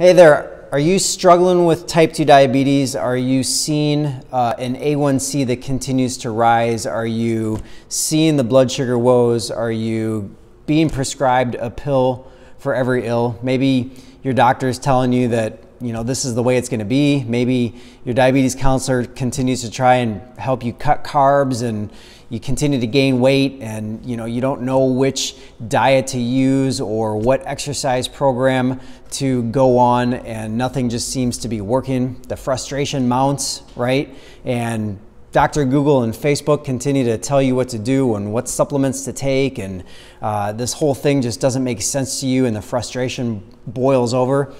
Hey there, are you struggling with type 2 diabetes? Are you seeing uh, an A1C that continues to rise? Are you seeing the blood sugar woes? Are you being prescribed a pill for every ill? Maybe your doctor is telling you that you know this is the way it's going to be. Maybe your diabetes counselor continues to try and help you cut carbs and you continue to gain weight and you know you don't know which diet to use or what exercise program to go on and nothing just seems to be working. The frustration mounts, right? And Dr. Google and Facebook continue to tell you what to do and what supplements to take, and uh, this whole thing just doesn't make sense to you, and the frustration boils over.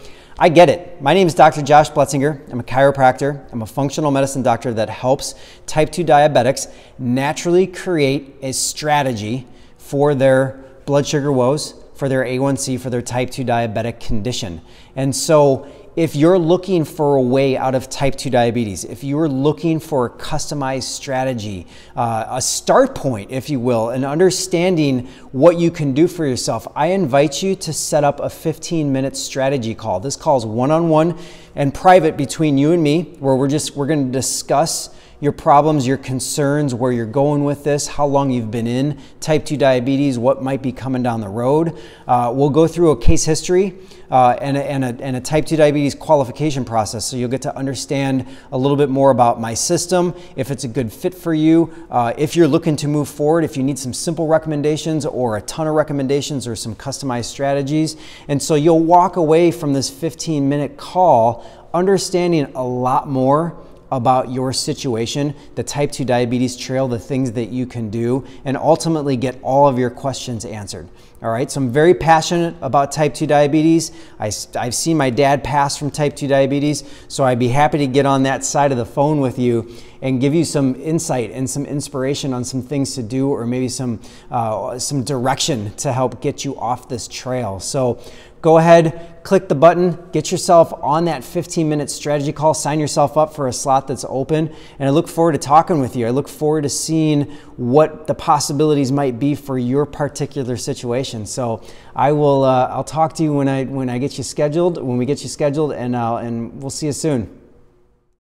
I get it. My name is Dr. Josh Bletzinger. I'm a chiropractor. I'm a functional medicine doctor that helps type 2 diabetics naturally create a strategy for their blood sugar woes, for their A1C, for their type 2 diabetic condition. And so if you're looking for a way out of type 2 diabetes, if you're looking for a customized strategy, uh, a start point, if you will, and understanding what you can do for yourself, I invite you to set up a 15 minute strategy call. This call is one on one and private between you and me, where we're just, we're going to discuss your problems, your concerns, where you're going with this, how long you've been in type 2 diabetes, what might be coming down the road. Uh, we'll go through a case history uh, and, a, and, a, and, a, type 2 diabetes qualification process. So you'll get to understand a little bit more about my system, if it's a good fit for you, uh, if you're looking to move forward, if you need some simple recommendations or a ton of recommendations or some customized strategies. And so you'll walk away from this 15 minute call understanding a lot more about your situation, the type 2 diabetes trail, the things that you can do, and ultimately get all of your questions answered. All right, so I'm very passionate about type 2 diabetes. I, have seen my dad pass from type 2 diabetes, so I'd be happy to get on that side of the phone with you and give you some insight and some inspiration on some things to do or maybe some, uh, some direction to help get you off this trail. So go ahead, click the button, get yourself on that 15 minute strategy call, sign yourself up for a slot that's open. And I look forward to talking with you. I look forward to seeing what the possibilities might be for your particular situation. So I will, uh, I'll talk to you when I, when I get you scheduled, when we get you scheduled, and, uh, and we'll see you soon.